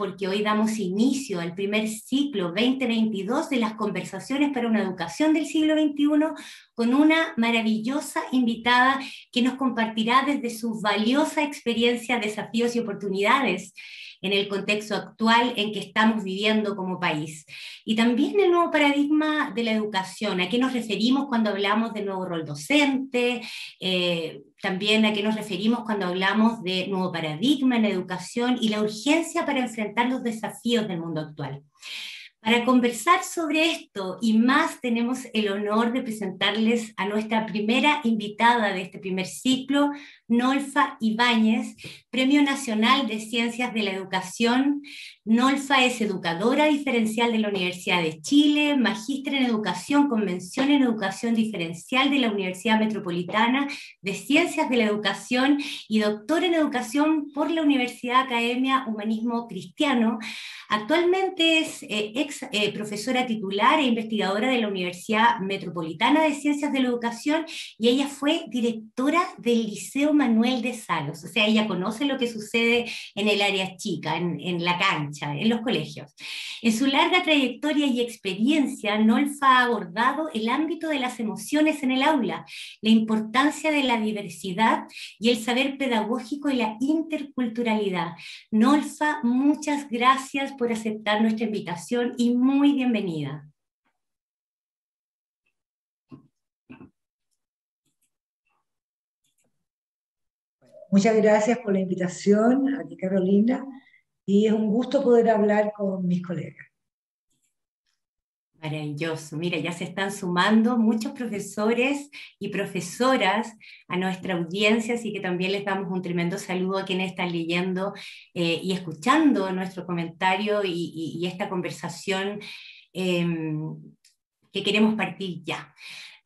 porque hoy damos inicio al primer ciclo 2022 de las conversaciones para una educación del siglo XXI con una maravillosa invitada que nos compartirá desde su valiosa experiencia, desafíos y oportunidades en el contexto actual en que estamos viviendo como país. Y también el nuevo paradigma de la educación, a qué nos referimos cuando hablamos de nuevo rol docente, eh, también a qué nos referimos cuando hablamos de nuevo paradigma en la educación y la urgencia para enfrentar los desafíos del mundo actual. Para conversar sobre esto y más tenemos el honor de presentarles a nuestra primera invitada de este primer ciclo, Nolfa Ibáñez, Premio Nacional de Ciencias de la Educación. Nolfa es educadora diferencial de la Universidad de Chile, magíster en educación, convención en educación diferencial de la Universidad Metropolitana de Ciencias de la Educación y doctor en educación por la Universidad Academia Humanismo Cristiano. Actualmente es eh, ex eh, profesora titular e investigadora de la Universidad Metropolitana de Ciencias de la Educación y ella fue directora del Liceo Manuel de Salos, o sea, ella conoce lo que sucede en el área chica, en, la cancha, en los colegios. En su larga trayectoria y experiencia, Nolfa ha abordado el ámbito de las emociones en el aula, la importancia de la diversidad y el saber pedagógico y la interculturalidad. Nolfa, muchas gracias por aceptar nuestra invitación y muy bienvenida. Muchas gracias por la invitación a Carolina, y es un gusto poder hablar con mis colegas. Maravilloso. Mira, ya se están sumando muchos profesores y profesoras a nuestra audiencia, así que también les damos un tremendo saludo a quienes están leyendo eh, y escuchando nuestro comentario y, esta conversación em, que queremos partir ya.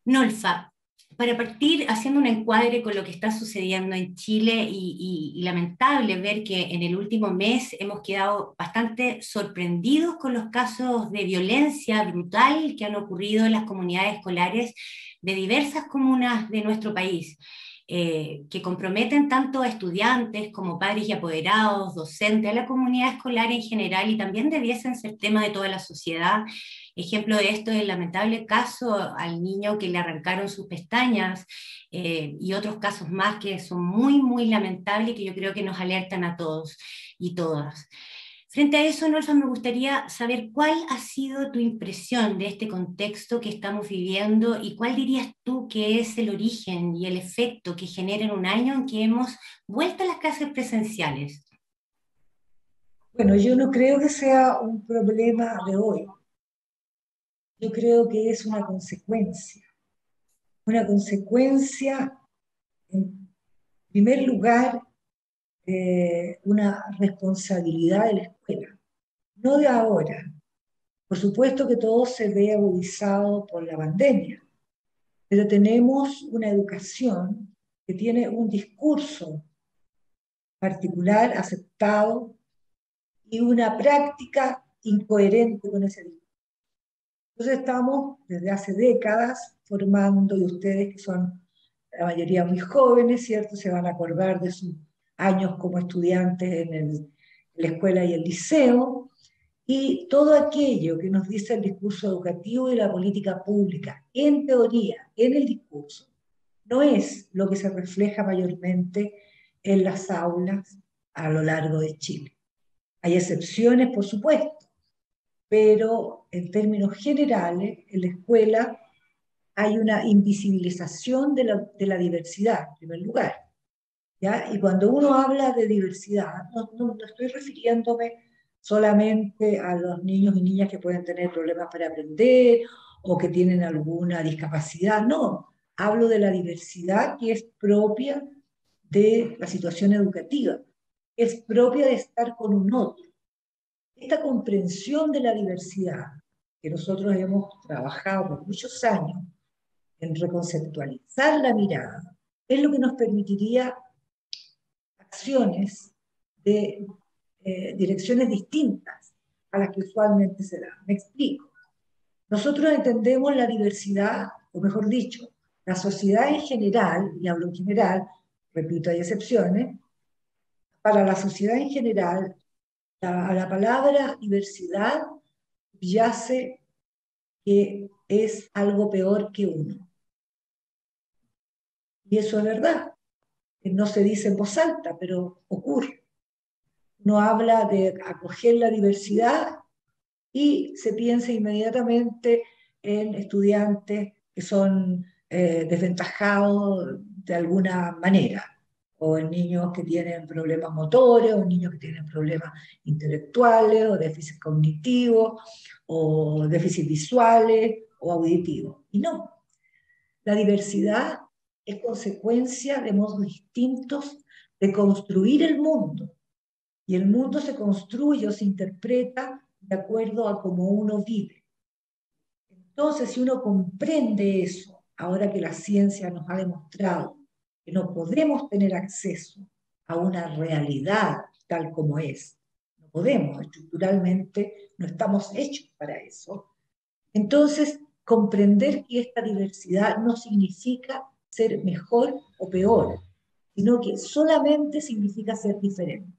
Nolfa, para partir haciendo un encuadre con lo que está sucediendo en Chile y, lamentable ver que en el último mes hemos quedado bastante sorprendidos con los casos de violencia brutal que han ocurrido en las comunidades escolares de diversas comunas de nuestro país. Eh, que comprometen tanto a estudiantes como padres y apoderados, docentes, a la comunidad escolar en general y también debiesen ser tema de toda la sociedad Ejemplo de esto es el lamentable caso al niño que le arrancaron sus pestañas eh, y otros casos más que son muy, muy lamentables y que yo creo que nos alertan a todos y todas. Frente a eso, Norfa, me gustaría saber cuál ha sido tu impresión de este contexto que estamos viviendo y cuál dirías tú que es el origen y el efecto que genera en un año en que hemos vuelto a las clases presenciales. Bueno, yo no creo que sea un problema de hoy yo creo que es una consecuencia. Una consecuencia, en primer lugar, una responsabilidad de la escuela, no de ahora. Por supuesto que todo se ve agudizado por la pandemia, pero tenemos una educación que tiene un discurso particular, aceptado, y una práctica incoherente con ese discurso. Entonces estamos desde hace décadas formando, y ustedes que son la mayoría muy jóvenes, ¿cierto? Se van a acordar de sus años como estudiantes en, la escuela y el liceo, y todo aquello que nos dice el discurso educativo y la política pública, en teoría, en el discurso, no es lo que se refleja mayormente en las aulas a lo largo de Chile. Hay excepciones, por supuesto, pero en términos generales, en la escuela hay una invisibilización de la, de la diversidad, en primer lugar. ¿ya? Y cuando uno habla de diversidad, no, no, estoy refiriéndome solamente a los niños y niñas que pueden tener problemas para aprender o que tienen alguna discapacidad, no, hablo de la diversidad que es propia de la situación educativa, es propia de estar con un otro, esta comprensión de la diversidad que nosotros hemos trabajado por muchos años en reconceptualizar la mirada, es lo que nos permitiría acciones de eh, direcciones distintas a las que usualmente se dan. Me explico. Nosotros entendemos la diversidad, o mejor dicho, la sociedad en general, y hablo en general, repito, hay excepciones, para la sociedad en general, a la palabra diversidad yace que es algo peor que uno. Y eso es verdad. No se dice en voz alta, pero ocurre. No habla de acoger la diversidad y se piensa inmediatamente en estudiantes que son eh, desventajados de alguna manera, o en niños que tienen problemas motores, o niños que tienen problemas intelectuales, o déficit cognitivo, o déficit visuales, o auditivos. Y no, la diversidad es consecuencia de modos distintos de construir el mundo. Y el mundo se construye o se interpreta de acuerdo a cómo uno vive. Entonces, si uno comprende eso, ahora que la ciencia nos ha demostrado que no podemos tener acceso a una realidad tal como es, no podemos, estructuralmente no estamos hechos para eso, entonces comprender que esta diversidad no significa ser mejor o peor, sino que solamente significa ser diferente.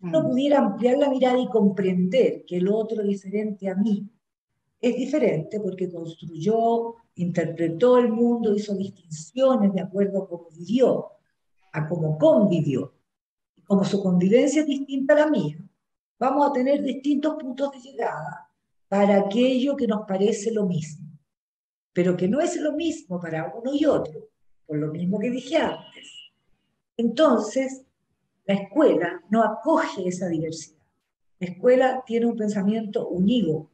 No mm. pudiera ampliar la mirada y comprender que el otro diferente a mí es diferente porque construyó, interpretó el mundo, hizo distinciones de acuerdo a cómo vivió, a cómo convivió. Y como su convivencia es distinta a la mía, vamos a tener distintos puntos de llegada para aquello que nos parece lo mismo, pero que no es lo mismo para uno y otro, por lo mismo que dije antes. Entonces, la escuela no acoge esa diversidad. La escuela tiene un pensamiento unido.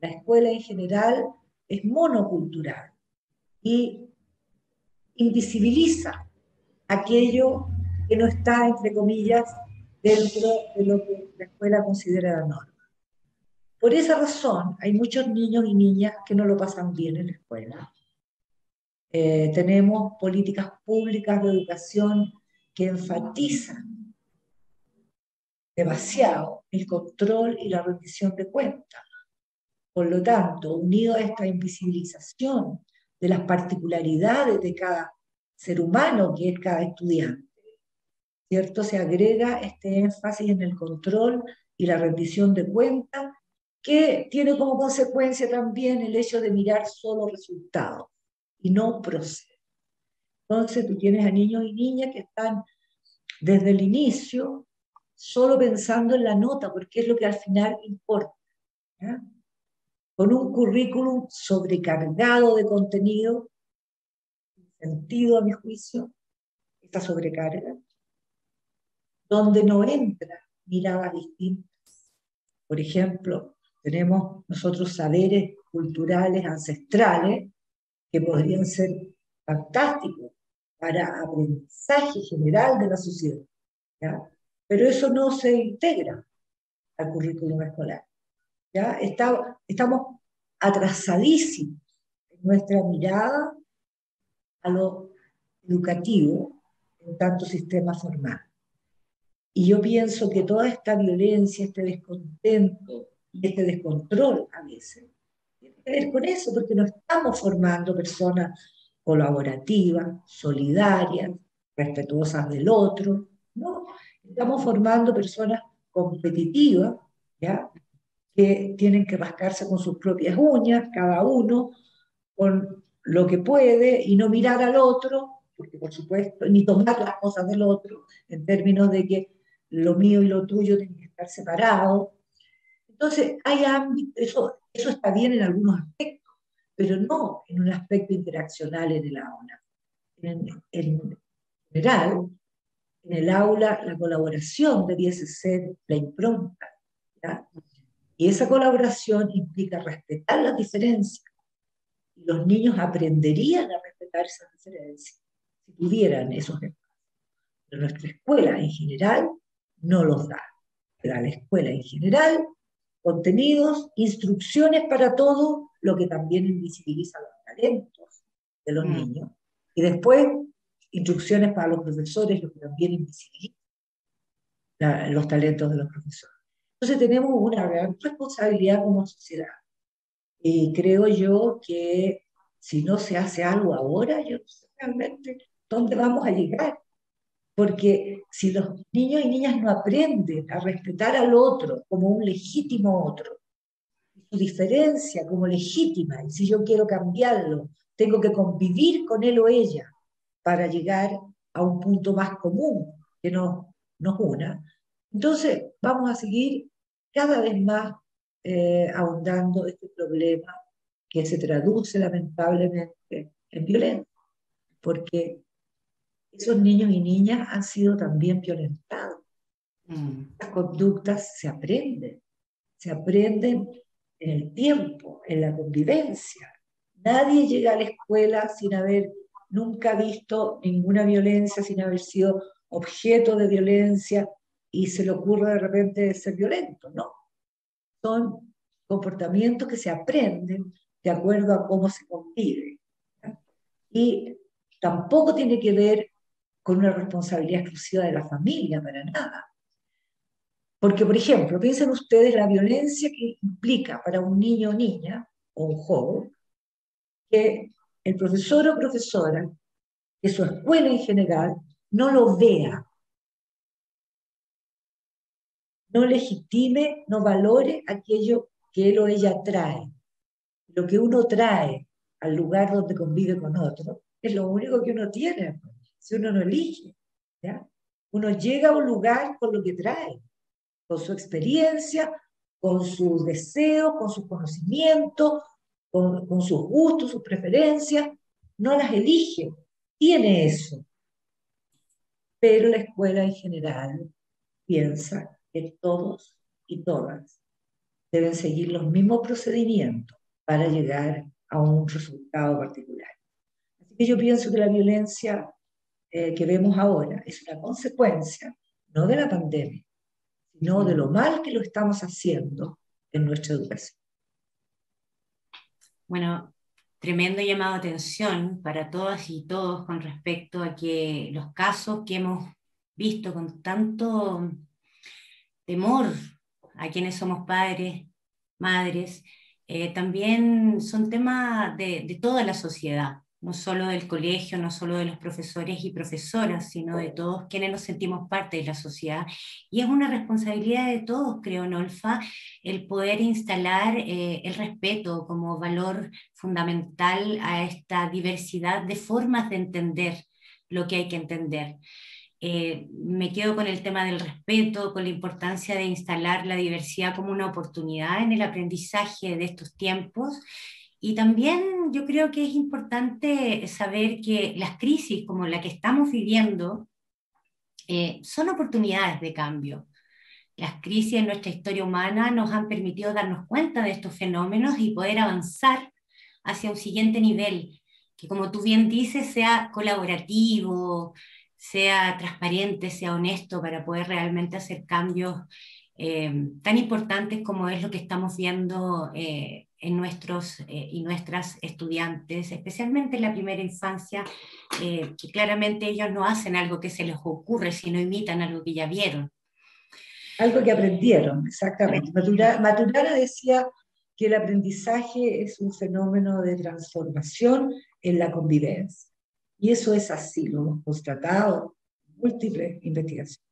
La escuela en general es monocultural y invisibiliza aquello que no está, entre comillas, dentro de lo que la escuela considera la norma. Por esa razón, hay muchos niños y niñas que no lo pasan bien en la escuela. Eh, tenemos políticas públicas de educación que enfatizan demasiado el control y la rendición de cuentas. Por lo tanto, unido a esta invisibilización de las particularidades de cada ser humano que es cada estudiante, ¿cierto? Se agrega este énfasis en el control y la rendición de cuentas que tiene como consecuencia también el hecho de mirar solo resultados y no proceso. Entonces tú tienes a niños y niñas que están desde el inicio solo pensando en la nota, porque es lo que al final importa. Con un currículum sobrecargado de contenido, sentido a mi juicio, esta sobrecarga, donde no entra miradas distintas. Por ejemplo, tenemos nosotros saberes culturales ancestrales que podrían ser fantásticos para aprendizaje general de la sociedad. Pero eso no se integra al currículum escolar. ¿Ya? Estamos atrasadísimos en nuestra mirada a lo educativo en tanto sistema formal. Y yo pienso que toda esta violencia, este descontento y este descontrol a veces, tiene que ver con eso, porque no estamos formando personas colaborativas, solidarias, respetuosas del otro, ¿no? Estamos formando personas competitivas, ¿ya? Que tienen que rascarse con sus propias uñas, cada uno, con lo que puede, y no mirar al otro, porque por supuesto, ni tomar las cosas del otro, en términos de que lo mío y lo tuyo tienen que estar separados. Entonces, hay ámbitos, eso, eso está bien en algunos aspectos, pero no en un aspecto interaccional en el aula. En, en general, en el aula la colaboración debiese ser la impronta. Y esa colaboración implica respetar las diferencias. Y los niños aprenderían a respetar esas diferencias si tuvieran esos espacios. Pero nuestra escuela en general no los da. Da la escuela en general contenidos, instrucciones para todo, lo que también invisibiliza los talentos de los mm. niños. Y después, instrucciones para los profesores, lo que también invisibiliza los talentos de los profesores. Entonces tenemos una gran responsabilidad como sociedad. Y creo yo que si no se hace algo ahora, yo no sé realmente dónde vamos a llegar. Porque si los niños y niñas no aprenden a respetar al otro como un legítimo otro, su diferencia como legítima, y si yo quiero cambiarlo, tengo que convivir con él o ella para llegar a un punto más común que nos, nos una, entonces vamos a seguir cada vez más eh, ahondando este problema que se traduce lamentablemente en violencia, porque esos niños y niñas han sido también violentados. Mm. Las conductas se aprenden, se aprenden en el tiempo, en la convivencia. Nadie llega a la escuela sin haber nunca visto ninguna violencia, sin haber sido objeto de violencia y se le ocurre de repente ser violento, no. Son comportamientos que se aprenden de acuerdo a cómo se convive. Y tampoco tiene que ver con una responsabilidad exclusiva de la familia, para nada. Porque, por ejemplo, piensen ustedes la violencia que implica para un niño o niña, o un joven, que el profesor o profesora, que su escuela en general, no lo vea, no legitime, no valore aquello que él o ella trae. Lo que uno trae al lugar donde convive con otro es lo único que uno tiene, si uno no elige. ¿ya? Uno llega a un lugar con lo que trae, con su experiencia, con sus deseos, con sus conocimientos, con, con sus gustos, sus preferencias. No las elige, tiene eso. Pero la escuela en general piensa que todos y todas deben seguir los mismos procedimientos para llegar a un resultado particular. Así que yo pienso que la violencia eh, que vemos ahora es una consecuencia no de la pandemia, sino de lo mal que lo estamos haciendo en nuestra educación. Bueno, tremendo llamado de atención para todas y todos con respecto a que los casos que hemos visto con tanto temor a quienes somos padres, madres, eh, también son temas de, toda la sociedad, no solo del colegio, no solo de los profesores y profesoras, sino de todos quienes nos sentimos parte de la sociedad. Y es una responsabilidad de todos, creo, Nolfa, el poder instalar eh, el respeto como valor fundamental a esta diversidad de formas de entender lo que hay que entender. Eh, me quedo con el tema del respeto, con la importancia de instalar la diversidad como una oportunidad en el aprendizaje de estos tiempos. Y también yo creo que es importante saber que las crisis como la que estamos viviendo eh, son oportunidades de cambio. Las crisis en nuestra historia humana nos han permitido darnos cuenta de estos fenómenos y poder avanzar hacia un siguiente nivel, que como tú bien dices, sea colaborativo, sea transparente, sea honesto para poder realmente hacer cambios eh, tan importantes como es lo que estamos viendo eh, en nuestros eh, y nuestras estudiantes, especialmente en la primera infancia, que claramente ellos no hacen algo que se les ocurre, sino imitan algo que ya vieron. Algo que aprendieron, exactamente. Maturana decía que el aprendizaje es un fenómeno de transformación en la convivencia. Y eso es así, lo hemos constatado en múltiples investigaciones.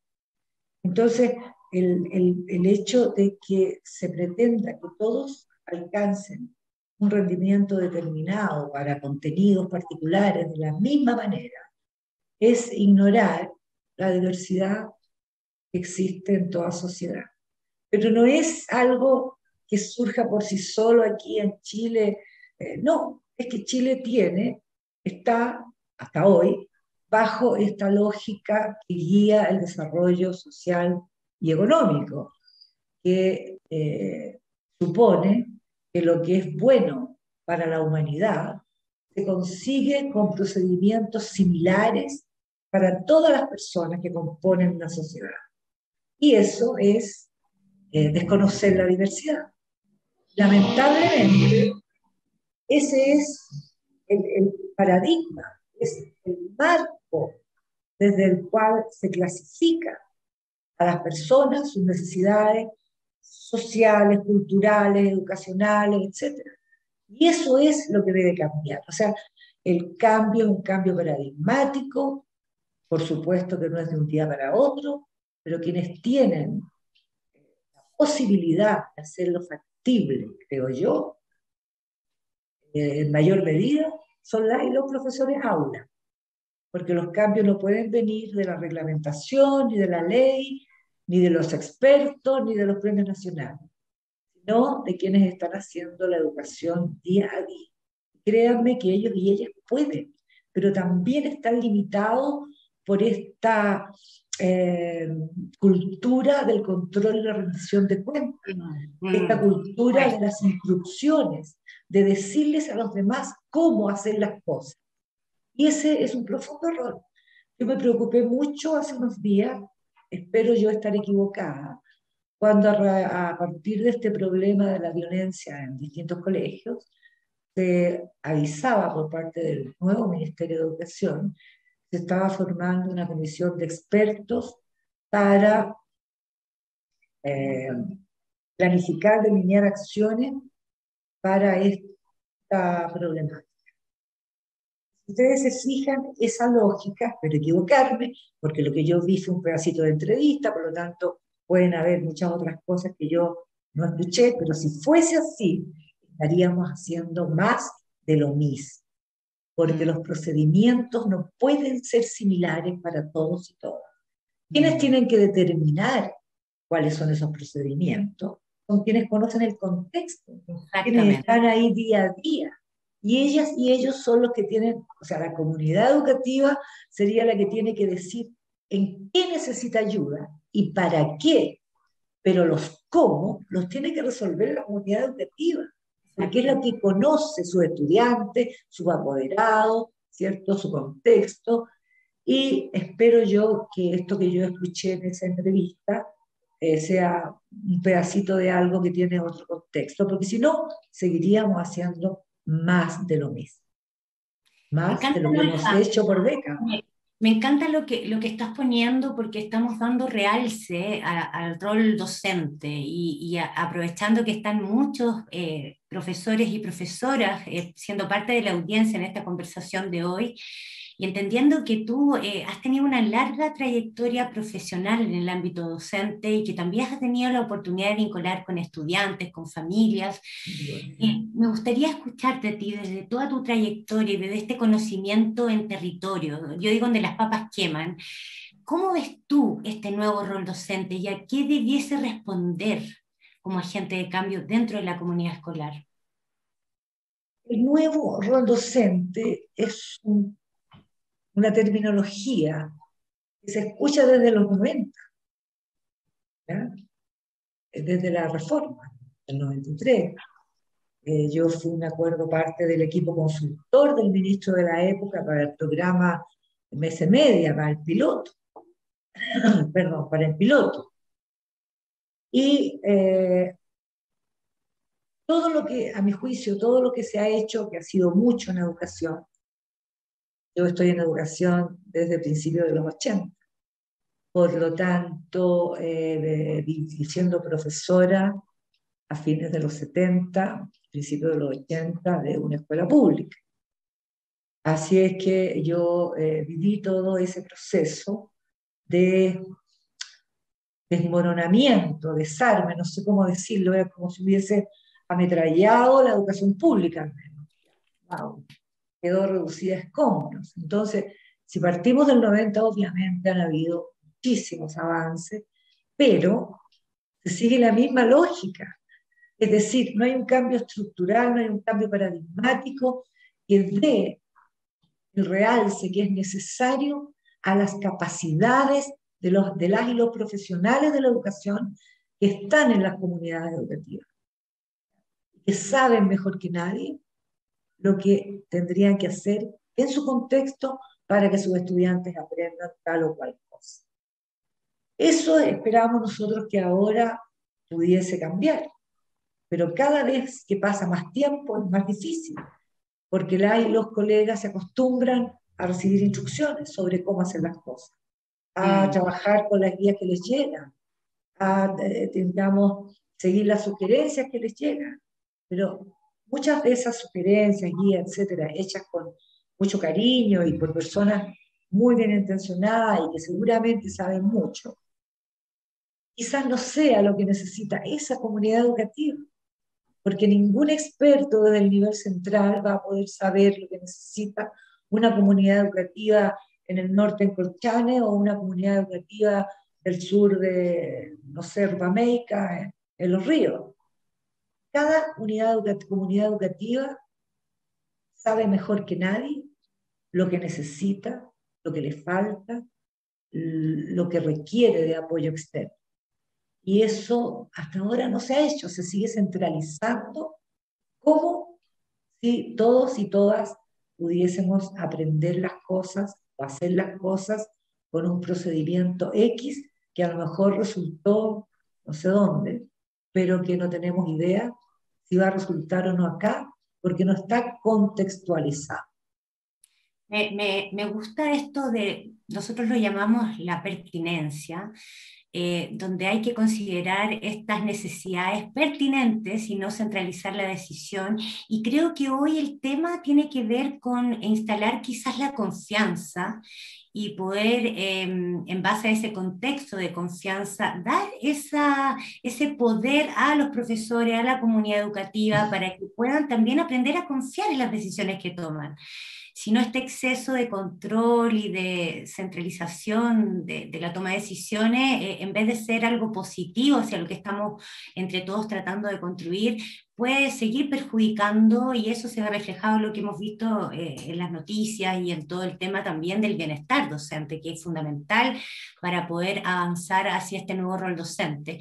Entonces, el, el, el hecho de que se pretenda que todos alcancen un rendimiento determinado para contenidos particulares de la misma manera, es ignorar la diversidad que existe en toda sociedad. Pero no es algo que surja por sí solo aquí en Chile, eh, no, es que Chile tiene, está hasta hoy, bajo esta lógica que guía el desarrollo social y económico, que eh, supone que lo que es bueno para la humanidad se consigue con procedimientos similares para todas las personas que componen una sociedad. Y eso es eh, desconocer la diversidad. Lamentablemente, ese es el paradigma es el marco desde el cual se clasifica a las personas, sus necesidades sociales, culturales, educacionales, etc. Y eso es lo que debe cambiar. O sea, el cambio es un cambio paradigmático por supuesto que no es de un día para otro, pero quienes tienen la posibilidad de hacerlo factible, creo yo, eh, en mayor medida, son las y los profesores aula, porque los cambios no pueden venir de la reglamentación, ni de la ley, ni de los expertos, ni de los premios nacionales, sino de quienes están haciendo la educación día a día. Créanme que ellos y ellas pueden, pero también están limitados por esta eh, cultura del control y la rendición de cuentas, mm. esta cultura de las instrucciones, de decirles a los demás cómo hacer las cosas. Y ese es un profundo error. Yo me preocupé mucho hace unos días, espero yo estar equivocada, cuando a partir de este problema de la violencia en distintos colegios, se avisaba por parte del nuevo Ministerio de Educación se estaba formando una comisión de expertos para eh, planificar, delinear acciones para esta problemática. Si ustedes se fijan, esa lógica, espero equivocarme, porque lo que yo vi fue un pedacito de entrevista, por lo tanto pueden haber muchas otras cosas que yo no escuché, pero si fuese así, estaríamos haciendo más de lo mismo porque los procedimientos no pueden ser similares para todos y todas. ¿Quiénes tienen que determinar cuáles son esos procedimientos? Son quienes conocen el contexto, quienes están ahí día a día. Y ellas y ellos son los que tienen, o sea, la comunidad educativa sería la que tiene que decir en qué necesita ayuda y para qué, pero los cómo los tiene que resolver la comunidad educativa porque es la que conoce su estudiante, su apoderado, ¿cierto? Su contexto. Y espero yo que esto que yo escuché en esa entrevista eh, sea un pedacito de algo que tiene otro contexto, porque si no, seguiríamos haciendo más de lo mismo. Más de lo que hemos hecho por décadas. Me encanta lo que, lo que estás poniendo porque estamos dando realce al rol docente y, aprovechando que están muchos eh, profesores y profesoras eh, siendo parte de la audiencia en esta conversación de hoy y entendiendo que tú eh, has tenido una larga trayectoria profesional en el ámbito docente y que también has tenido la oportunidad de vincular con estudiantes, con familias, eh, me gustaría escucharte a ti desde toda tu trayectoria y desde este conocimiento en territorio, yo digo donde las papas queman, ¿cómo ves tú este nuevo rol docente y a qué debiese responder como agente de cambio dentro de la comunidad escolar? El nuevo rol docente es un una terminología que se escucha desde los 90, desde la reforma del 93. Eh, yo fui, me acuerdo, parte del equipo consultor del ministro de la época para el programa Mese Media, para el piloto. Perdón, para el piloto. Y eh, todo lo que, a mi juicio, todo lo que se ha hecho, que ha sido mucho en educación, yo estoy en educación desde el principio de los 80. Por lo tanto, eh, siendo profesora a fines de los 70, principios de los 80, de una escuela pública. Así es que yo eh, viví todo ese proceso de desmoronamiento, desarme, no sé cómo decirlo, como si hubiese ametrallado la educación pública. Wow quedó reducida a escombros. Entonces, si partimos del 90, obviamente han habido muchísimos avances, pero se sigue la misma lógica. Es decir, no hay un cambio estructural, no hay un cambio paradigmático que dé el realce que es necesario a las capacidades de, los, de las y los profesionales de la educación que están en las comunidades educativas, que saben mejor que nadie lo que tendrían que hacer en su contexto para que sus estudiantes aprendan tal o cual cosa. Eso esperamos nosotros que ahora pudiese cambiar, pero cada vez que pasa más tiempo es más difícil, porque la y los colegas se acostumbran a recibir instrucciones sobre cómo hacer las cosas, a mm. trabajar con las guías que les llegan, a, eh, digamos, seguir las sugerencias que les llegan, pero muchas de esas sugerencias, guías, etcétera, hechas con mucho cariño y por personas muy bien intencionada y que seguramente sabe mucho, quizás no sea lo que necesita esa comunidad educativa, porque ningún experto desde el nivel central va a poder saber lo que necesita una comunidad educativa en el norte en Colchane o una comunidad educativa del sur de, no sé, Rupameica, en los ríos. Cada unidad comunidad educativa sabe mejor que nadie lo que necesita, lo que le falta, lo que requiere de apoyo externo. Y eso hasta ahora no se ha hecho, se sigue centralizando como si todos y todas pudiésemos aprender las cosas o hacer las cosas con un procedimiento X que a lo mejor resultó no sé dónde, pero que no tenemos idea si va a resultar o no acá, porque no está contextualizado. Me, me, gusta esto de, nosotros lo llamamos la pertinencia, eh, donde hay que considerar estas necesidades pertinentes y no centralizar la decisión. Y creo que hoy el tema tiene que ver con instalar quizás la confianza y poder, em, en base a ese contexto de confianza, dar esa, ese poder a los profesores, a la comunidad educativa, para que puedan también aprender a confiar en las decisiones que toman sino este exceso de control y de centralización de, la toma de decisiones, eh, en vez de ser algo positivo hacia lo que estamos entre todos tratando de construir, puede seguir perjudicando y eso se ve reflejado en lo que hemos visto eh, en las noticias y en todo el tema también del bienestar docente, que es fundamental para poder avanzar hacia este nuevo rol docente.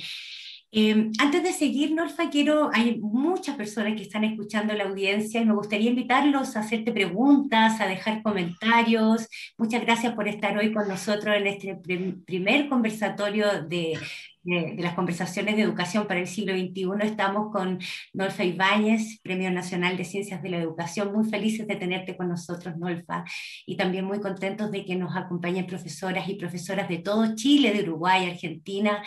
Em, antes de seguir, Norfa, quiero, hay muchas personas que están escuchando la audiencia y me gustaría invitarlos a hacerte preguntas, a dejar comentarios. Muchas gracias por estar hoy con nosotros en este primer conversatorio de de, las conversaciones de educación para el siglo XXI. Estamos con Nolfa Ibáñez, Premio Nacional de Ciencias de la Educación. Muy felices de tenerte con nosotros, Nolfa, y también muy contentos de que nos acompañen profesoras y profesoras de todo Chile, de Uruguay, Argentina.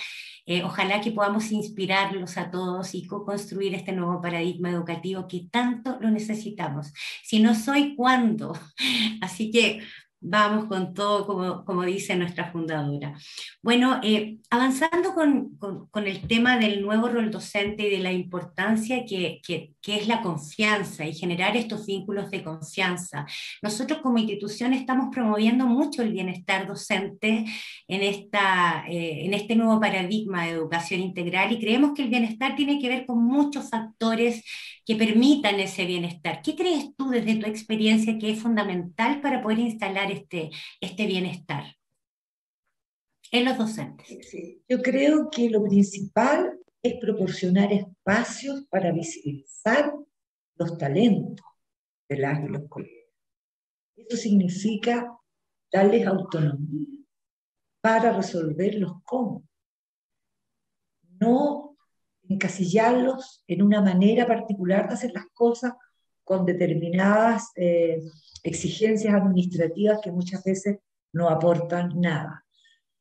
Eh, ojalá que podamos inspirarlos a todos y co-construir este nuevo paradigma educativo que tanto lo necesitamos. Si no soy, ¿cuándo? Así que vamos con todo, como, como dice nuestra fundadora. Bueno, eh, avanzando con, con, el tema del nuevo rol docente y de la importancia que, que, es la confianza y generar estos vínculos de confianza. Nosotros como institución estamos promoviendo mucho el bienestar docente en, esta, eh, en este nuevo paradigma de educación integral y creemos que el bienestar tiene que ver con muchos factores que permitan ese bienestar. ¿Qué crees tú desde tu experiencia que es fundamental para poder instalar este, este bienestar en los docentes? Yo creo que lo principal es proporcionar espacios para visibilizar los talentos de las y los colegas. Eso significa darles autonomía para resolver los cómo. No encasillarlos en una manera particular de hacer las cosas con determinadas eh, exigencias administrativas que muchas veces no aportan nada.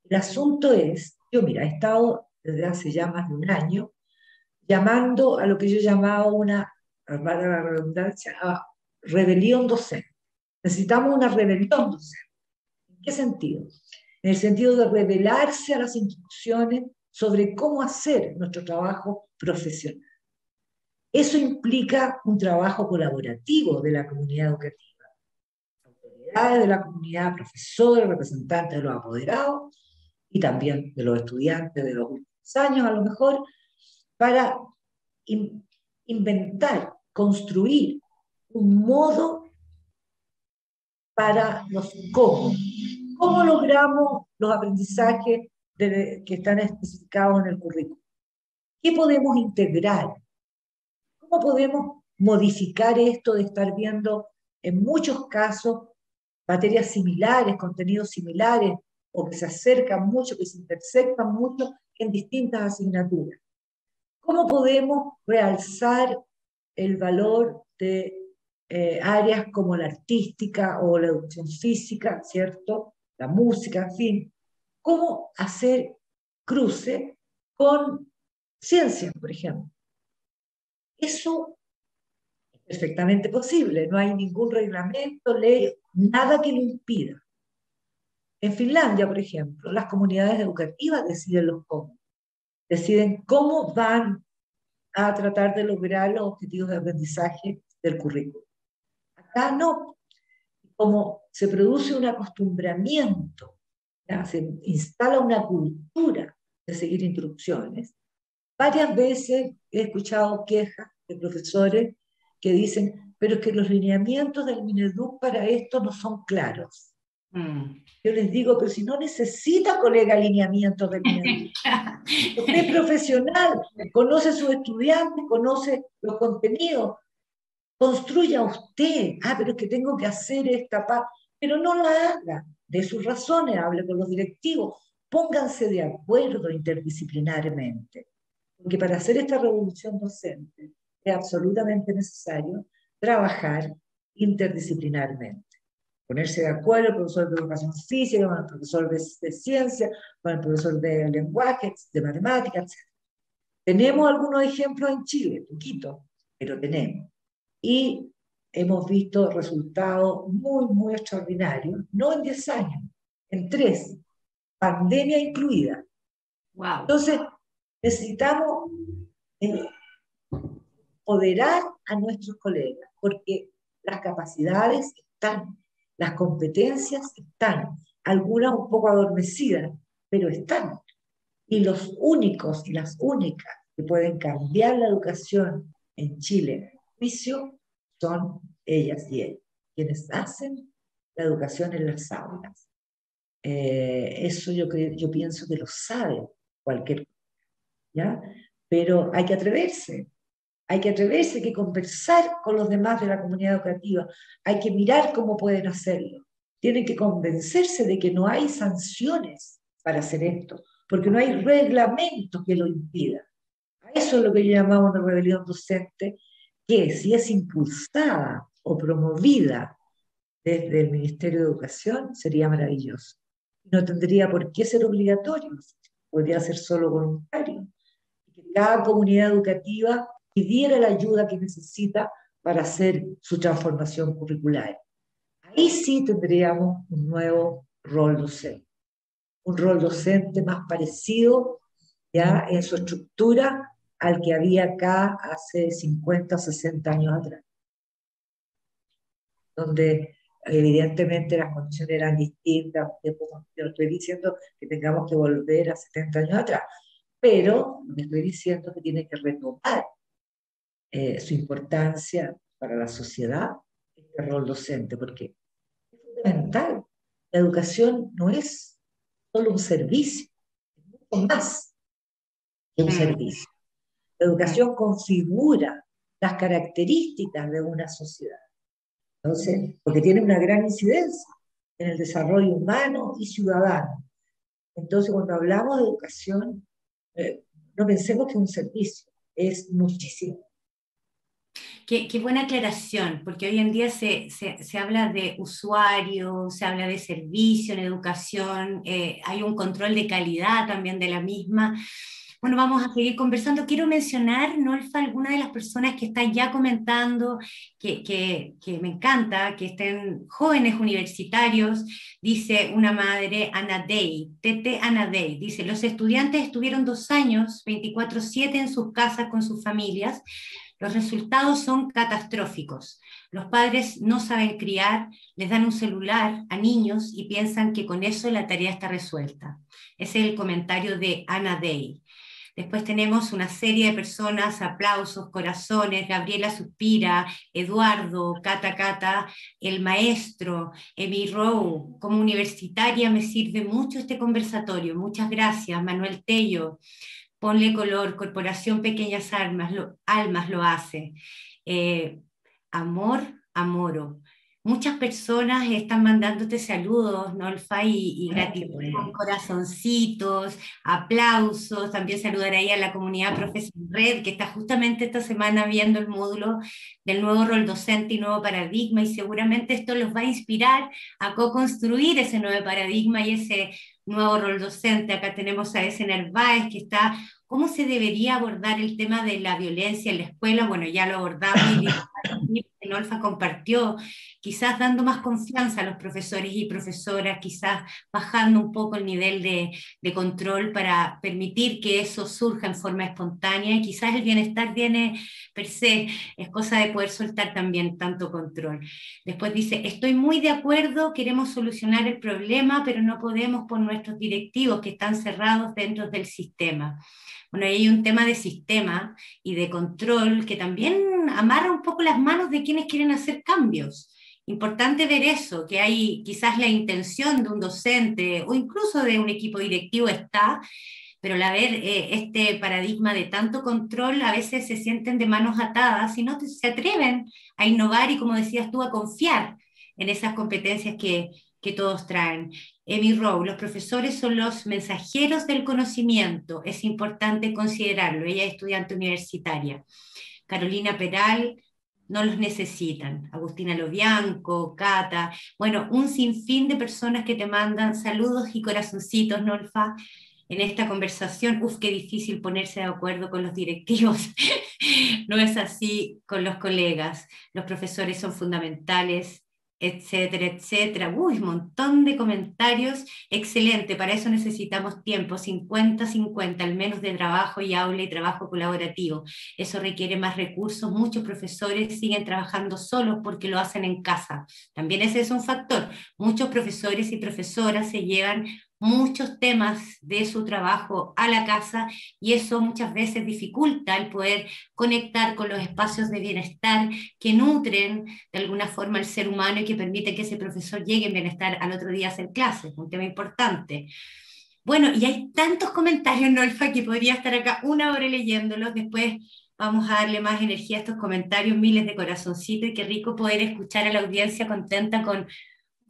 El asunto es, yo mira, he estado desde hace ya más de un año llamando a lo que yo llamaba una, para la redundancia, a rebelión docente. Necesitamos una rebelión docente. ¿En qué sentido? En el sentido de rebelarse a las instituciones sobre cómo hacer nuestro trabajo profesional. Eso implica un trabajo colaborativo de la comunidad educativa, autoridades de la comunidad, profesores, representantes de los apoderados y también de los estudiantes de los últimos años, a lo mejor, para inventar, construir un modo para los cómo. ¿Cómo logramos los aprendizajes que están especificados en el currículum. ¿Qué podemos integrar? ¿Cómo podemos modificar esto de estar viendo en muchos casos materias similares, contenidos similares, o que se acercan mucho, que se intersectan mucho en distintas asignaturas? ¿Cómo podemos realzar el valor de eh, áreas como la artística o la educación física, ¿cierto? La música, en fin, cómo hacer cruce con ciencias, por ejemplo. Eso es perfectamente posible, no hay ningún reglamento, ley, nada que lo impida. En Finlandia, por ejemplo, las comunidades educativas deciden los cómo, deciden cómo van a tratar de lograr los objetivos de aprendizaje del currículo. Acá no, como se produce un acostumbramiento, se instala una cultura de seguir instrucciones, varias veces he escuchado quejas de profesores que dicen, pero es que los lineamientos del Mineduc para esto no son claros. Mm. Yo les digo, pero si no necesita, colega, alineamientos del Mineduc. Usted es profesional, conoce a sus estudiantes, conoce los contenidos, construya usted. Ah, pero es que tengo que hacer esta parte. Pero no la haga. De sus razones, hable con los directivos. Pónganse de acuerdo interdisciplinarmente. Porque para hacer esta revolución docente es absolutamente necesario trabajar interdisciplinarmente. Ponerse de acuerdo el profesor de educación física, con el profesor de, de ciencia, con el profesor de lenguaje, de matemáticas, etc. Tenemos algunos ejemplos en Chile, poquito, pero tenemos. Y hemos visto resultados muy, muy extraordinarios, no en 10 años, en 3, pandemia incluida. Wow. Entonces, necesitamos eh, empoderar a nuestros colegas, porque las capacidades están, las competencias están, algunas un poco adormecidas, pero están. Y los únicos y las únicas que pueden cambiar la educación en Chile, juicio, son ellas y ellos, quienes hacen la educación en las aulas. Eh, eso yo, creo, yo pienso que lo sabe cualquier ¿ya? Pero hay que atreverse, hay que atreverse, hay que conversar con los demás de la comunidad educativa, hay que mirar cómo pueden hacerlo. Tienen que convencerse de que no hay sanciones para hacer esto, porque no hay reglamento que lo impida. Eso es lo que llamamos una rebelión docente, que si es impulsada o promovida desde el Ministerio de Educación, sería maravilloso. No tendría por qué ser obligatorio, podría ser solo voluntario cada comunidad educativa pidiera la ayuda que necesita para hacer su transformación curricular. Ahí sí tendríamos un nuevo rol docente, un rol docente más parecido ya en su estructura al que había acá hace 50 o 60 años atrás, donde evidentemente las condiciones eran distintas, yo estoy diciendo que tengamos que volver a 70 años atrás, pero me estoy diciendo que tiene que retomar eh, su importancia para la sociedad, este rol docente, porque es fundamental. La educación no es solo un servicio, es mucho más que un servicio. La educación configura las características de una sociedad. Entonces, porque tiene una gran incidencia en el desarrollo humano y ciudadano. Entonces, cuando hablamos de educación, eh, no pensemos que es un servicio, es muchísimo. Qué, qué, buena aclaración, porque hoy en día se, se, se, habla de usuario, se habla de servicio en educación, eh, hay un control de calidad también de la misma. Bueno, vamos a seguir conversando. Quiero mencionar, Nolfa, alguna de las personas que están ya comentando, que, que, me encanta, que estén jóvenes universitarios. Dice una madre, Ana Day, Tete Ana Day, dice, los estudiantes estuvieron dos años, 24/7 en sus casas con sus familias. Los resultados son catastróficos. Los padres no saben criar, les dan un celular a niños y piensan que con eso la tarea está resuelta. Ese es el comentario de Ana Day. Después tenemos una serie de personas, aplausos, corazones, Gabriela Suspira, Eduardo, Cata Cata, el maestro, Emi Rowe. Como universitaria me sirve mucho este conversatorio. Muchas gracias, Manuel Tello. Ponle color, Corporación Pequeñas Almas lo, almas lo hace. Eh, amor, amoro. Muchas personas están mandándote saludos, Nolfa, y, y gratitud, corazoncitos, aplausos. También saludar ahí a la comunidad Profesor Red, que está justamente esta semana viendo el módulo del nuevo rol docente y nuevo paradigma, y seguramente esto los va a inspirar a co-construir ese nuevo paradigma y ese nuevo rol docente. Acá tenemos a ese Nerváez, que está ¿Cómo se debería abordar el tema de la violencia en la escuela? Bueno, ya lo abordamos en Nolfa compartió, quizás dando más confianza a los profesores y profesoras, quizás bajando un poco el nivel de, de control para permitir que eso surja en forma espontánea y quizás el bienestar viene per se, es cosa de poder soltar también tanto control. Después dice, estoy muy de acuerdo, queremos solucionar el problema, pero no podemos por nuestros directivos que están cerrados dentro del sistema. Bueno, hay un tema de sistema y de control que también amarra un poco las manos de quienes quieren hacer cambios. Importante ver eso, que hay quizás la intención de un docente o incluso de un equipo directivo está, pero al ver eh, este paradigma de tanto control, a veces se sienten de manos atadas y no se atreven a innovar y, como decías tú, a confiar en esas competencias que, que todos traen. Emi Rowe, los profesores son los mensajeros del conocimiento, es importante considerarlo, ella es estudiante universitaria. Carolina Peral, no los necesitan. Agustina Lobianco, Cata, bueno, un sinfín de personas que te mandan saludos y corazoncitos, Nolfa, en esta conversación. Uf, qué difícil ponerse de acuerdo con los directivos. no es así con los colegas. Los profesores son fundamentales, etcétera, etcétera. Uy, montón de comentarios. Excelente, para eso necesitamos tiempo, 50-50, al menos de trabajo y aula y trabajo colaborativo. Eso requiere más recursos. Muchos profesores siguen trabajando solos porque lo hacen en casa. También ese es un factor. Muchos profesores y profesoras se llevan muchos temas de su trabajo a la casa y eso muchas veces dificulta el poder conectar con los espacios de bienestar que nutren de alguna forma al ser humano y que permiten que ese profesor llegue en bienestar al otro día a hacer clases, un tema importante. Bueno, y hay tantos comentarios, Nolfa, que podría estar acá una hora leyéndolos, después vamos a darle más energía a estos comentarios, miles de corazoncitos, y qué rico poder escuchar a la audiencia contenta con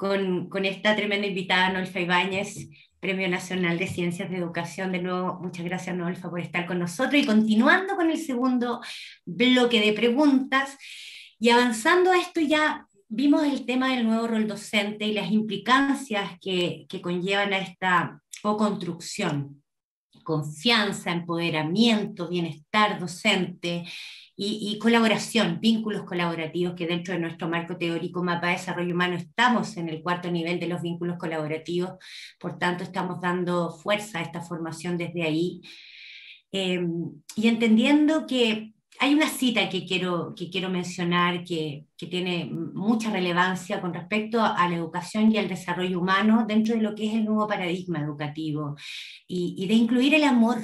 con, esta tremenda invitada, Nolfa Ibáñez, Premio Nacional de Ciencias de Educación. De nuevo, muchas gracias, Nolfa, por estar con nosotros. Y continuando con el segundo bloque de preguntas y avanzando a esto ya vimos el tema del nuevo rol docente y las implicancias que, que conllevan a esta co-construcción, confianza, empoderamiento, bienestar docente, y, colaboración, vínculos colaborativos, que dentro de nuestro marco teórico Mapa de Desarrollo Humano estamos en el cuarto nivel de los vínculos colaborativos, por tanto estamos dando fuerza a esta formación desde ahí. Em, y entendiendo que hay una cita que quiero, que quiero mencionar que, que, tiene mucha relevancia con respecto a la educación y al desarrollo humano dentro de lo que es el nuevo paradigma educativo y, y de incluir el amor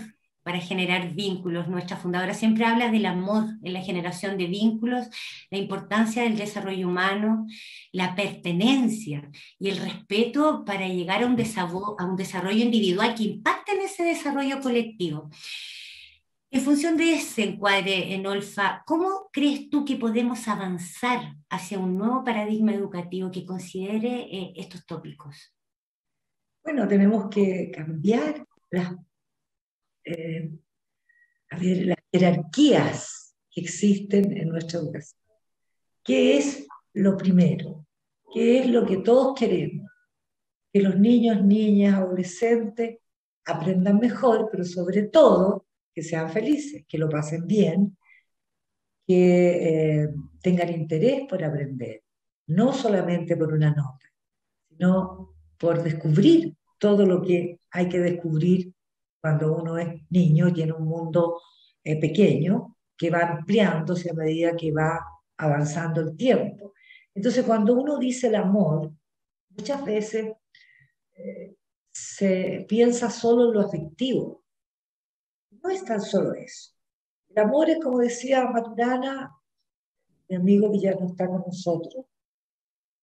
para generar vínculos. Nuestra fundadora siempre habla del amor en la generación de vínculos, la importancia del desarrollo humano, la pertenencia y el respeto para llegar a un, a un desarrollo individual que impacte en ese desarrollo colectivo. En función de ese encuadre en Olfa, ¿cómo crees tú que podemos avanzar hacia un nuevo paradigma educativo que considere eh, estos tópicos? Bueno, tenemos que cambiar las eh, las jerarquías que existen en nuestra educación. ¿Qué es lo primero? ¿Qué es lo que todos queremos? Que los niños, niñas, adolescentes aprendan mejor, pero sobre todo que sean felices, que lo pasen bien, que eh, tengan interés por aprender, no solamente por una nota, sino por descubrir todo lo que hay que descubrir cuando uno es niño y tiene un mundo eh, pequeño que va ampliándose a medida que va avanzando el tiempo. Entonces, cuando uno dice el amor, muchas veces eh, se piensa solo en lo afectivo. No es tan solo eso. El amor es, como decía Maturana, mi amigo que ya no está con nosotros,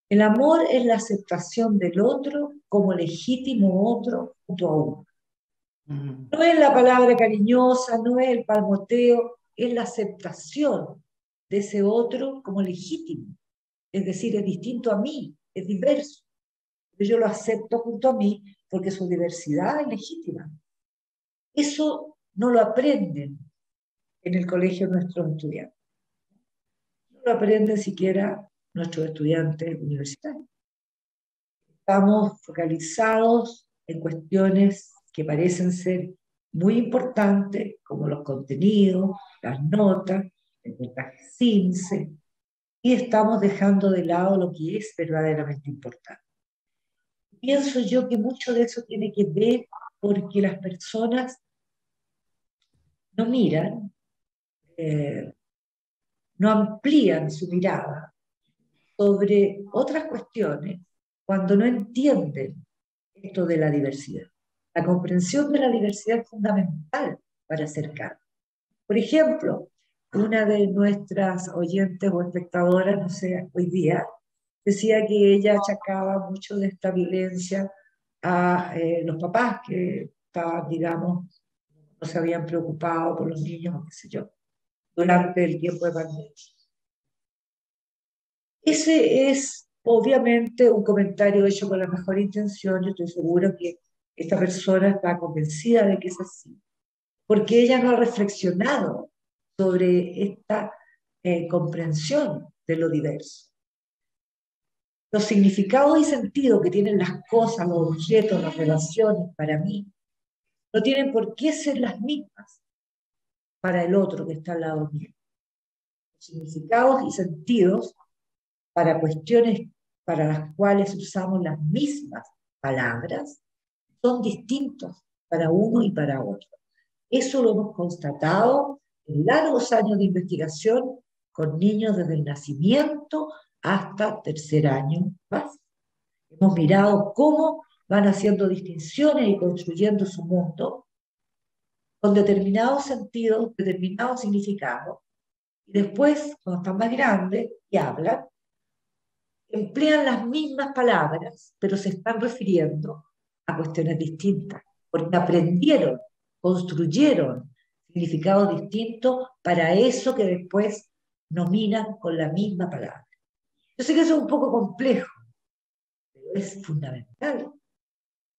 el amor es la aceptación del otro como legítimo otro junto a uno. No es la palabra cariñosa, no es el palmoteo, es la aceptación de ese otro como legítimo. Es decir, es distinto a mí, es diverso. Yo lo acepto junto a mí porque su diversidad es legítima. Eso no lo aprenden en el colegio nuestros estudiantes. No lo aprenden siquiera nuestros estudiantes universitarios. Estamos focalizados en cuestiones que parecen ser muy importantes, como los contenidos, las notas, el puntaje CINCE, y estamos dejando de lado lo que es verdaderamente importante. Pienso yo que mucho de eso tiene que ver porque las personas no miran, eh, no amplían su mirada sobre otras cuestiones cuando no entienden esto de la diversidad. La comprensión de la diversidad es fundamental para acercar. Por ejemplo, una de nuestras oyentes o espectadoras, no sé, hoy día, decía que ella achacaba mucho de esta violencia a eh, los papás que estaban, digamos, no se habían preocupado por los niños, qué sé yo, durante el tiempo de pandemia. Ese es obviamente un comentario hecho con la mejor intención, yo estoy seguro que esta persona está convencida de que es así, porque ella no ha reflexionado sobre esta eh, comprensión de lo diverso. Los significados y sentidos que tienen las cosas, los objetos, las relaciones para mí, no tienen por qué ser las mismas para el otro que está al lado mío. Los significados y sentidos para cuestiones para las cuales usamos las mismas palabras son distintos para uno y para otro. Eso lo hemos constatado en largos años de investigación con niños desde el nacimiento hasta tercer año más. Hemos mirado cómo van haciendo distinciones y construyendo su mundo con determinados sentidos, determinados significados. Y después, cuando están más grandes y hablan, emplean las mismas palabras, pero se están refiriendo a cuestiones distintas, porque aprendieron, construyeron significados distintos para eso que después nominan con la misma palabra. Yo sé que eso es un poco complejo, pero es fundamental.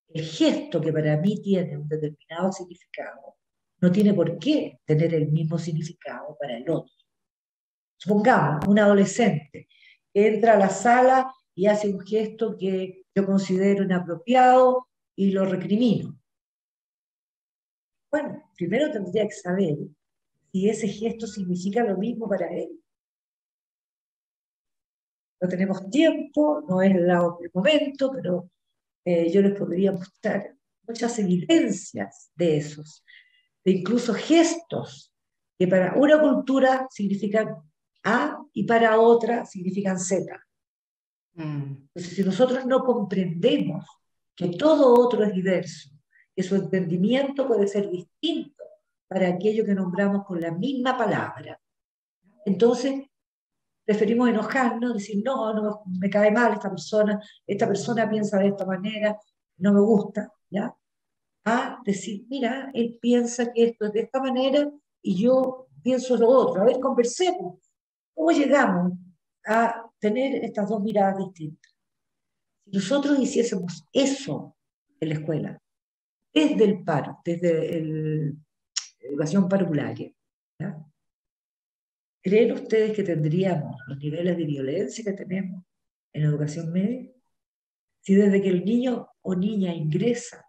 El gesto que para mí tiene un determinado significado no tiene por qué tener el mismo significado para el otro. Supongamos, un adolescente entra a la sala y hace un gesto que yo considero inapropiado y lo recrimino. Bueno, primero tendría que saber si ese gesto significa lo mismo para él. No tenemos tiempo, no es el momento, pero eh, yo les podría mostrar muchas evidencias de esos, de incluso gestos que para una cultura significan A y para otra significan Z. Mm. Entonces, si nosotros no comprendemos que todo otro es diverso, que su entendimiento puede ser distinto para aquello que nombramos con la misma palabra. Entonces, preferimos enojarnos, decir, no, no, me cae mal esta persona, esta persona piensa de esta manera, no me gusta, ¿ya? A decir, mira, él piensa que esto es de esta manera y yo pienso lo otro. A ver, conversemos. ¿Cómo llegamos a tener estas dos miradas distintas? Nosotros hiciésemos eso en la escuela, desde el paro, desde la educación parvularia. ¿Creen ustedes que tendríamos los niveles de violencia que tenemos en educación media? Si desde que el niño o niña ingresa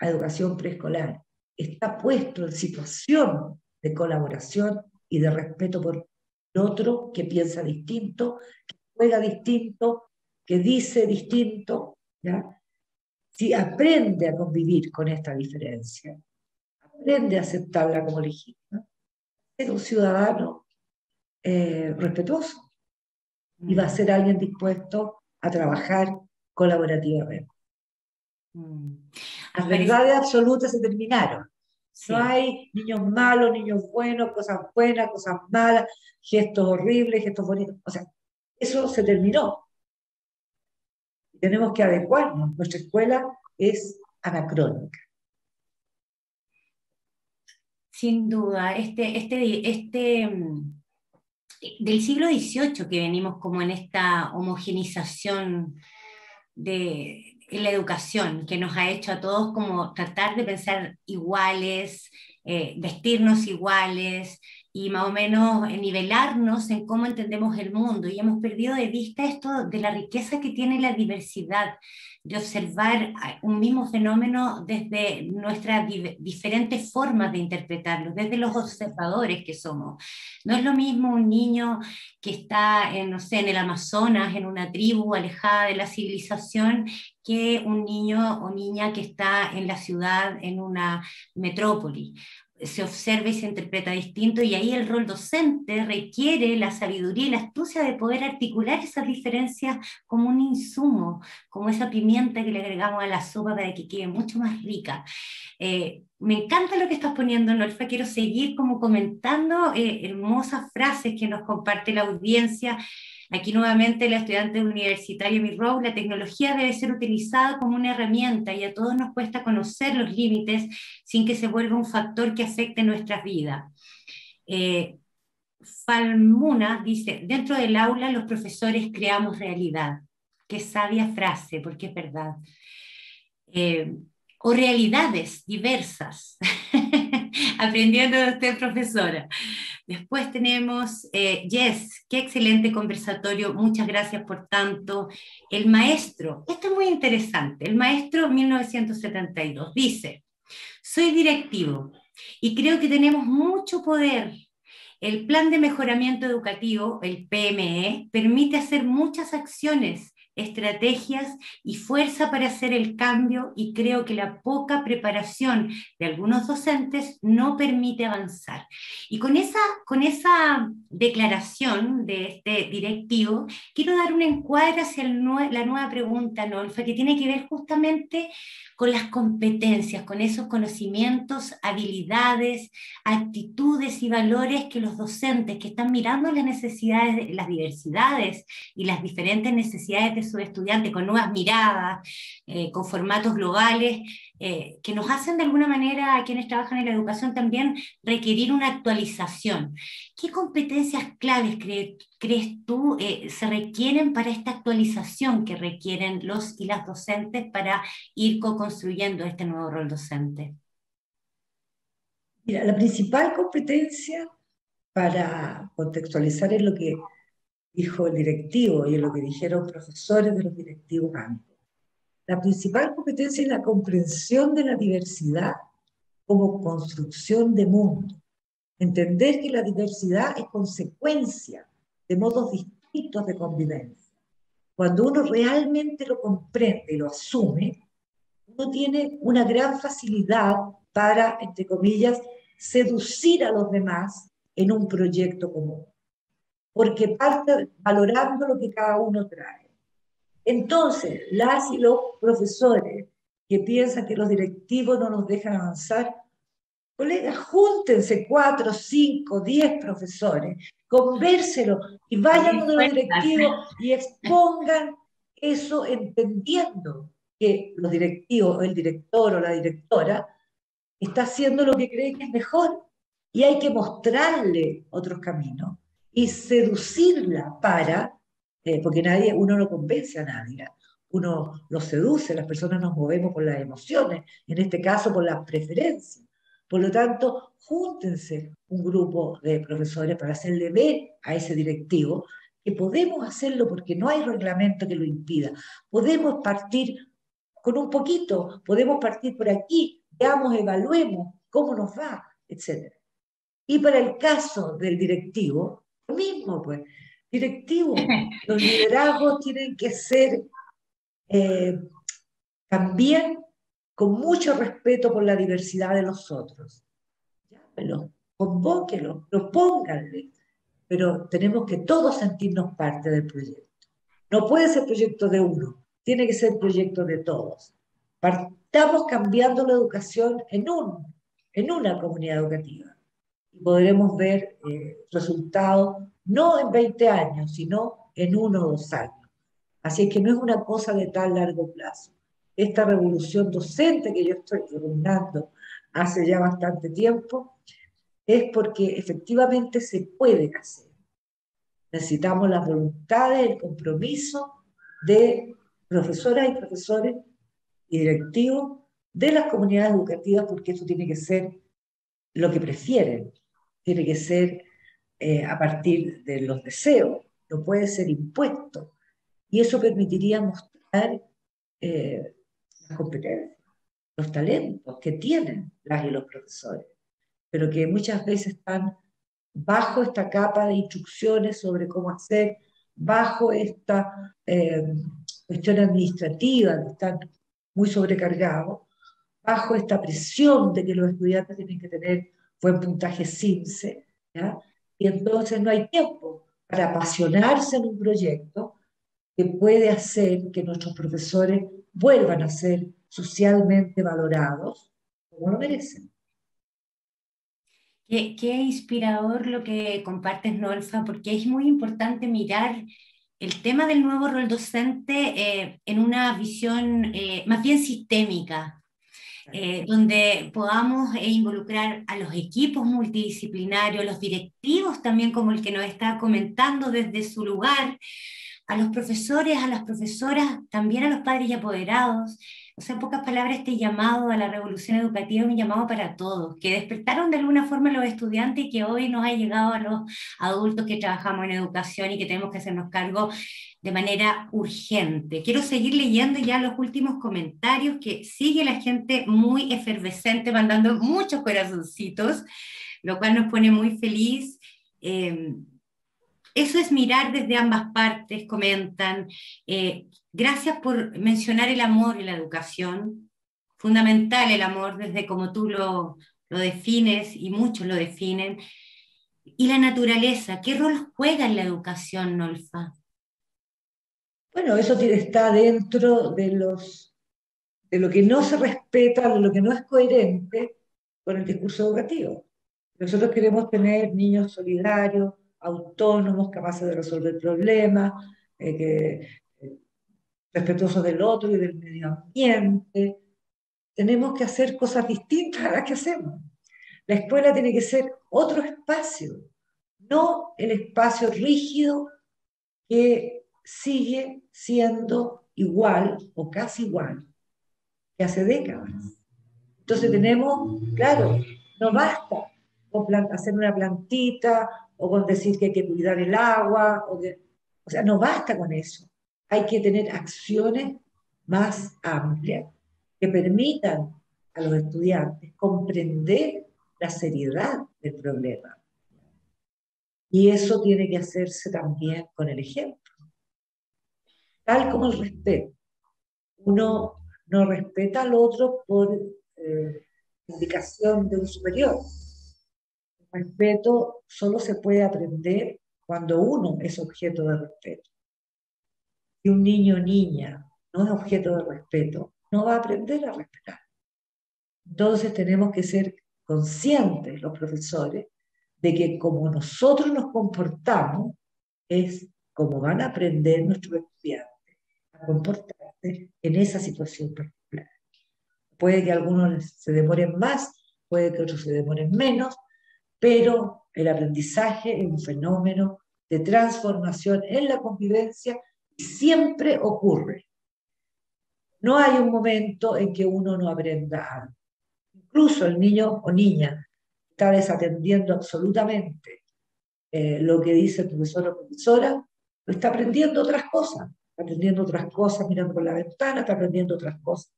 a educación preescolar está puesto en situación de colaboración y de respeto por otro que piensa distinto, que juega distinto, que dice distinto, ¿ya? si aprende a convivir con esta diferencia, aprende a aceptarla como legítima, ser un ciudadano eh, respetuoso y va a mm. ser alguien dispuesto a trabajar colaborativamente. Mm. Las verdades absolutas se terminaron. No hay niños malos, niños buenos, cosas buenas, cosas malas, gestos horribles, gestos bonitos. O sea, eso se terminó tenemos que adecuarnos. Nuestra escuela es anacrónica. Sin duda, este, este, este, mm, del siglo XVIII que venimos como en esta homogenización de la educación, que nos ha hecho a todos como tratar de pensar iguales, eh, vestirnos iguales, y más o menos nivelarnos en cómo entendemos el mundo. Y hemos perdido de vista esto de la riqueza que tiene la diversidad, de observar un mismo fenómeno desde nuestras diferentes formas de interpretarlo, desde los observadores que somos. No es lo mismo un niño que está, en, no sé, en el Amazonas, en una tribu alejada de la civilización, que un niño o niña que está en la ciudad, en una metrópoli se observa y se interpreta distinto y ahí el rol docente requiere la sabiduría y la astucia de poder articular esas diferencias como un insumo, como esa pimienta que le agregamos a la sopa para que quede mucho más rica. Eh, me encanta lo que estás poniendo, Norfa, quiero seguir como comentando eh, hermosas frases que nos comparte la audiencia Aquí nuevamente la estudiante universitaria Mi Rose, la tecnología debe ser utilizada como una herramienta y a todos nos cuesta conocer los límites sin que se vuelva un factor que afecte nuestras vidas. Eh, Falmuna dice, dentro del aula los profesores creamos realidad. Qué sabia frase, porque es verdad. Eh, o realidades diversas. Aprendiendo de usted, profesora. Después tenemos eh, Yes, qué excelente conversatorio, muchas gracias por tanto. El maestro, esto es muy interesante, el maestro 1972 dice, soy directivo y creo que tenemos mucho poder. El plan de mejoramiento educativo, el PME, permite hacer muchas acciones estrategias y fuerza para hacer el cambio y creo que la poca preparación de algunos docentes no permite avanzar. Y con esa, con esa declaración de este directivo, quiero dar un encuadre hacia la nueva pregunta, Nolfa, que tiene que ver justamente con las competencias, con esos conocimientos, habilidades, actitudes y valores que los docentes que están mirando las necesidades, las diversidades y las diferentes necesidades de sus estudiantes con nuevas miradas, eh, con formatos globales, eh, que nos hacen de alguna manera a quienes trabajan en la educación también requerir una actualización. ¿Qué competencias claves crees tú eh, se requieren para esta actualización que requieren los y las docentes para ir co-construyendo este nuevo rol docente? Mira, la principal competencia para contextualizar es lo que dijo el directivo y lo que dijeron profesores de los directivos antes la principal competencia es la comprensión de la diversidad como construcción de mundo. Entender que la diversidad es consecuencia de modos distintos de convivencia. Cuando uno realmente lo comprende y lo asume, uno tiene una gran facilidad para, entre comillas, seducir a los demás en un proyecto común, porque parte valorando lo que cada uno trae. Entonces, las y los profesores que piensan que los directivos no nos dejan avanzar, colegas, júntense cuatro, cinco, diez profesores, convérselo y vayan con los directivos y expongan eso entendiendo que los directivos, el director o la directora, está haciendo lo que cree que es mejor y hay que mostrarle otros caminos y seducirla para eh, porque nadie, uno no convence a nadie, uno lo seduce, las personas nos movemos por las emociones, en este caso por las preferencias. Por lo tanto, júntense un grupo de profesores para hacerle ver a ese directivo que podemos hacerlo porque no hay reglamento que lo impida. Podemos partir con un poquito, podemos partir por aquí, veamos, evaluemos cómo nos va, etc. Y para el caso del directivo, lo mismo, pues, directivo. Los liderazgos tienen que ser eh, también con mucho respeto por la diversidad de los otros. Llámelo, convóquelo, propónganle, pero tenemos que todos sentirnos parte del proyecto. No puede ser proyecto de uno, tiene que ser proyecto de todos. Partamos cambiando la educación en, un, en una comunidad educativa y podremos ver eh, resultados no en 20 años, sino en uno o dos años. Así que no es una cosa de tan largo plazo. Esta revolución docente que yo estoy rondando hace ya bastante tiempo es porque efectivamente se puede hacer. Necesitamos la voluntad, el compromiso de profesoras y profesores y directivos de las comunidades educativas, porque eso tiene que ser lo que prefieren, tiene que ser eh, a partir de los deseos, no puede ser impuesto. Y eso permitiría mostrar eh, las competencias, los talentos que tienen las y los profesores, pero que muchas veces están bajo esta capa de instrucciones sobre cómo hacer, bajo esta eh, cuestión administrativa, están muy sobrecargados, bajo esta presión de que los estudiantes tienen que tener buen puntaje CIMSE, y entonces no hay tiempo para apasionarse en un proyecto que puede hacer que nuestros profesores vuelvan a ser socialmente valorados como lo merecen. Qué, qué, inspirador lo que compartes, Nolfa, porque es muy importante mirar el tema del nuevo rol docente eh, en una visión eh, más bien sistémica, eh, donde podamos involucrar a los equipos multidisciplinarios, los directivos también como el que nos está comentando desde su lugar, a los profesores, a las profesoras, también a los padres y apoderados, o sea, en pocas palabras, este llamado a la revolución educativa es un llamado para todos, que despertaron de alguna forma los estudiantes y que hoy nos ha llegado a los adultos que trabajamos en educación y que tenemos que hacernos cargo de manera urgente. Quiero seguir leyendo ya los últimos comentarios que sigue la gente muy efervescente, mandando muchos corazoncitos, lo cual nos pone muy feliz. Eh, eso es mirar desde ambas partes, comentan. Eh, Gracias por mencionar el amor y la educación. Fundamental el amor desde como tú lo, lo defines y muchos lo definen. Y la naturaleza, ¿qué rol juega en la educación, Nolfa? Bueno, eso está dentro de, los, de lo que no se respeta, de lo que no es coherente con el discurso educativo. Nosotros queremos tener niños solidarios, autónomos, capaces de resolver problemas, eh, que respetuosos del otro y del medio ambiente. Tenemos que hacer cosas distintas a las que hacemos. La escuela tiene que ser otro espacio, no el espacio rígido que sigue siendo igual o casi igual que hace décadas. Entonces tenemos, claro, no basta con hacer una plantita o con decir que hay que cuidar el agua, o, o sea, no basta con eso hay que tener acciones más amplias que permitan a los estudiantes comprender la seriedad del problema. Y eso tiene que hacerse también con el ejemplo. Tal como el respeto. Uno no respeta al otro por eh, indicación de un superior. El respeto solo se puede aprender cuando uno es objeto de respeto si un niño o niña no es objeto de respeto, no va a aprender a respetar. Entonces tenemos que ser conscientes los profesores de que como nosotros nos comportamos es como van a aprender nuestros estudiantes comportarse en esa situación particular. Puede que algunos se demoren más, puede que otros se demoren menos, pero el aprendizaje es un fenómeno de transformación en la convivencia siempre ocurre. No hay un momento en que uno no aprenda algo. Incluso el niño o niña está desatendiendo absolutamente eh, lo que dice el profesor o profesora, está aprendiendo otras cosas, aprendiendo otras cosas mirando por la ventana, está aprendiendo otras cosas.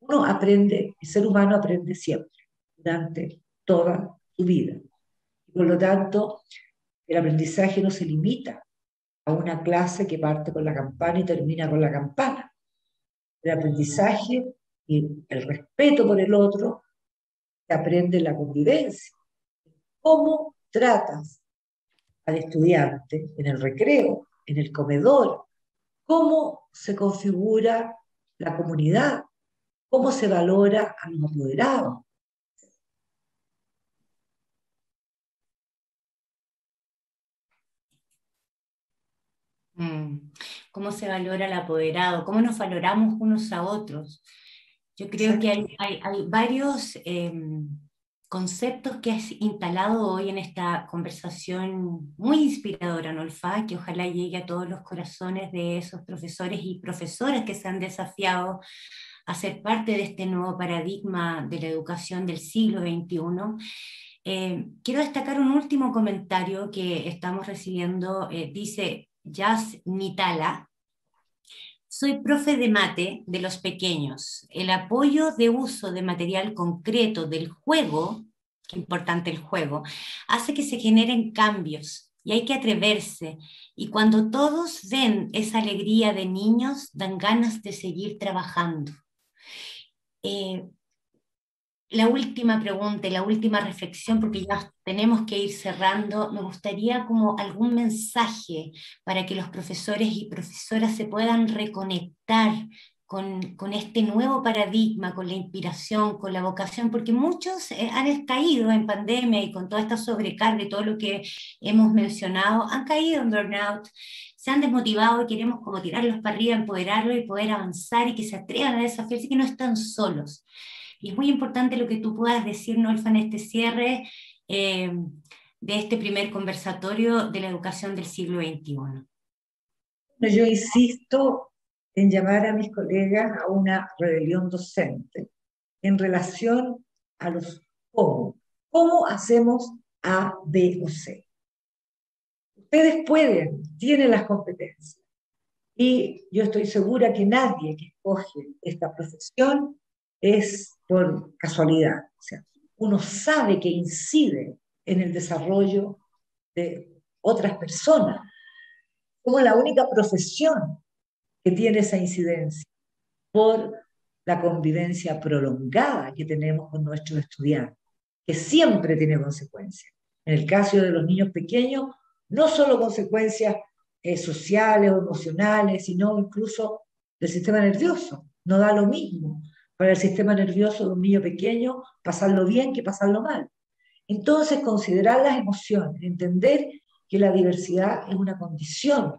Uno aprende, el ser humano aprende siempre, durante toda su vida. Por lo tanto, el aprendizaje no se limita a una clase que parte con la campana y termina con la campana. El aprendizaje y el respeto por el otro se aprende en la convivencia. ¿Cómo tratas al estudiante en el recreo, en el comedor? ¿Cómo se configura la comunidad? ¿Cómo se valora a los apoderados? Mm. ¿Cómo se valora el apoderado? ¿Cómo nos valoramos unos a otros? Yo creo que hay, varios em, conceptos que has instalado hoy en esta conversación muy inspiradora, Nolfa, que ojalá llegue a todos los corazones de esos profesores y profesoras que se han desafiado a ser parte de este nuevo paradigma de la educación del siglo XXI Eh, quiero destacar un último comentario que estamos recibiendo. Eh, dice Jazz Nitala, soy profe de mate de los pequeños. El apoyo de uso de material concreto del juego, importante el juego, hace que se generen cambios y hay que atreverse. Y cuando todos ven esa alegría de niños, dan ganas de seguir trabajando. Eh, la última pregunta y la última reflexión, porque ya tenemos que ir cerrando, me gustaría como algún mensaje para que los profesores y profesoras se puedan reconectar con, con, este nuevo paradigma, con la inspiración, con la vocación, porque muchos eh, han caído en pandemia y con toda esta sobrecarga y todo lo que hemos mencionado, han caído en burnout, se han desmotivado y queremos como tirarlos para arriba, empoderarlos y poder avanzar y que se atrevan a desafiarse y que no están solos. Y es muy importante lo que tú puedas decir, Nolfa, en este cierre eh, de este primer conversatorio de la educación del siglo XXI. Yo insisto en llamar a mis colegas a una rebelión docente en relación a los cómo. ¿Cómo hacemos A, B o C? Ustedes pueden, tienen las competencias. Y yo estoy segura que nadie que escoge esta profesión es por casualidad. O sea, uno sabe que incide en el desarrollo de otras personas. Como la única profesión que tiene esa incidencia por la convivencia prolongada que tenemos con nuestros estudiantes, que siempre tiene consecuencias. En el caso de los niños pequeños, no solo consecuencias eh, sociales o emocionales, sino incluso del sistema nervioso. No da lo mismo para el sistema nervioso de un niño pequeño pasarlo bien que pasarlo mal. Entonces, considerar las emociones, entender que la diversidad es una condición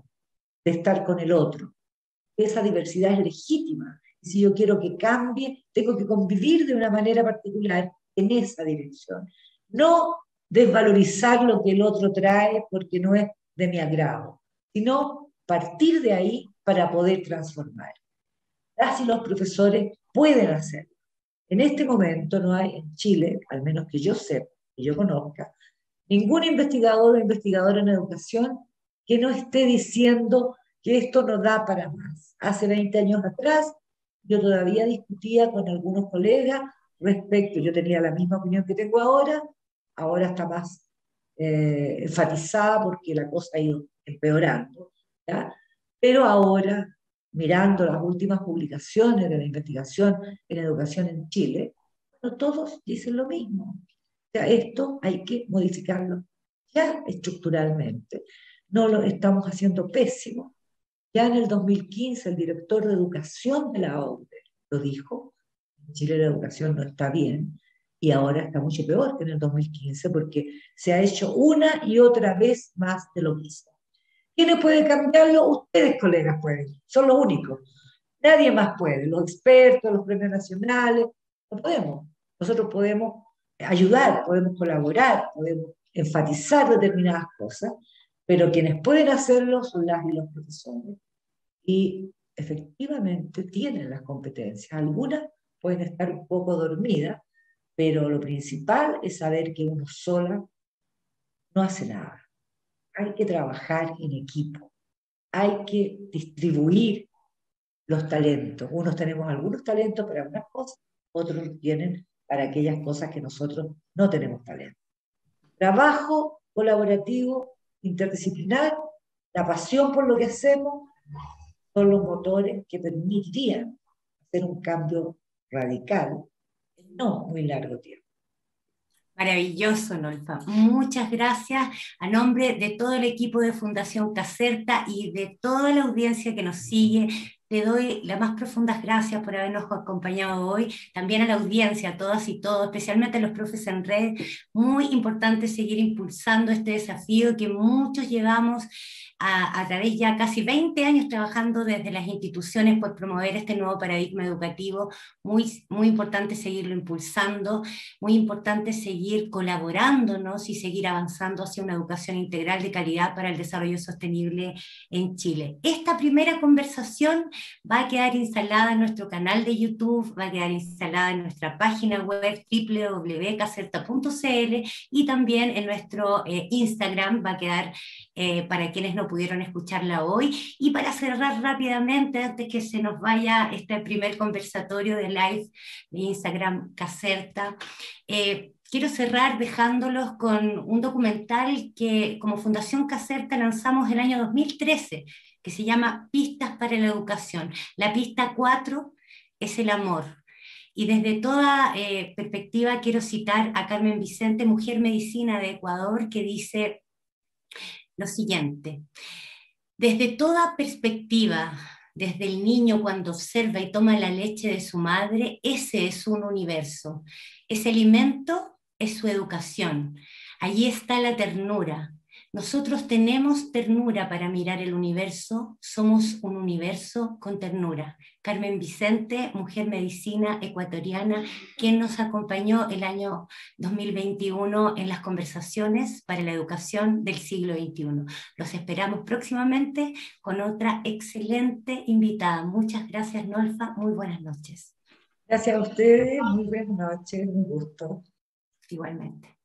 de estar con el otro. Esa diversidad es legítima. Y si yo quiero que cambie, tengo que convivir de una manera particular en esa dirección. No desvalorizar lo que el otro trae porque no es de mi agrado, sino partir de ahí para poder transformar. Las y los profesores pueden hacerlo. En este momento no hay en Chile, al menos que yo sepa, que yo conozca, ningún investigador o investigadora en educación que no esté diciendo que esto no da para más. Hace 20 años atrás yo todavía discutía con algunos colegas respecto, yo tenía la misma opinión que tengo ahora, ahora está más eh, enfatizada porque la cosa ha ido empeorando, pero ahora mirando las últimas publicaciones de la investigación en educación en Chile, todos dicen lo mismo. O esto hay que modificarlo ya estructuralmente. No lo estamos haciendo pésimo. Ya en el 2015 el director de educación de la OCDE lo dijo, en Chile la educación no está bien y ahora está mucho peor que en el 2015 porque se ha hecho una y otra vez más de lo mismo. ¿Quiénes pueden cambiarlo? Ustedes, colegas, pueden. Son los únicos. Nadie más puede. Los expertos, los premios nacionales, no podemos. Nosotros podemos ayudar, podemos colaborar, podemos enfatizar determinadas cosas, pero quienes pueden hacerlo son las y los profesores. Y efectivamente tienen las competencias. Algunas pueden estar un poco dormidas, pero lo principal es saber que uno sola no hace nada hay que trabajar en equipo, hay que distribuir los talentos. Unos tenemos algunos talentos para unas cosas, otros tienen para aquellas cosas que nosotros no tenemos talento. Trabajo colaborativo, interdisciplinar, la pasión por lo que hacemos, son los motores que permitirían hacer un cambio radical en no muy largo tiempo. Maravilloso, Nolfa. Muchas gracias a nombre de todo el equipo de Fundación Caserta y de toda la audiencia que nos sigue. Te doy las más profundas gracias por habernos acompañado hoy, también a la audiencia, a todas y todos, especialmente a los profes en red. Muy importante seguir impulsando este desafío que muchos llevamos a, través ya casi 20 años trabajando desde las instituciones por promover este nuevo paradigma educativo. Muy, muy importante seguirlo impulsando, muy importante seguir colaborándonos y seguir avanzando hacia una educación integral de calidad para el desarrollo sostenible en Chile. Esta primera conversación va a quedar instalada en nuestro canal de YouTube, va a quedar instalada en nuestra página web www.caserta.cl y también en nuestro eh, Instagram va a quedar eh, para quienes no pudieron escucharla hoy. Y para cerrar rápidamente, antes que se nos vaya este primer conversatorio de live de Instagram Caserta, eh, quiero cerrar dejándolos con un documental que como Fundación Caserta lanzamos el año 2013, que se llama Pistas para la Educación. La pista 4 es el amor. Y desde toda eh, perspectiva quiero citar a Carmen Vicente, mujer medicina de Ecuador, que dice lo siguiente. Desde toda perspectiva, desde el niño cuando observa y toma la leche de su madre, ese es un universo. Ese alimento es su educación. Allí está la ternura. Nosotros tenemos ternura para mirar el universo, somos un universo con ternura. Carmen Vicente, mujer medicina ecuatoriana, quien nos acompañó el año 2021 en las conversaciones para la educación del siglo XXI. Los esperamos próximamente con otra excelente invitada. Muchas gracias, Nolfa. Muy buenas noches. Gracias a ustedes. Muy buenas noches. Un gusto. Igualmente.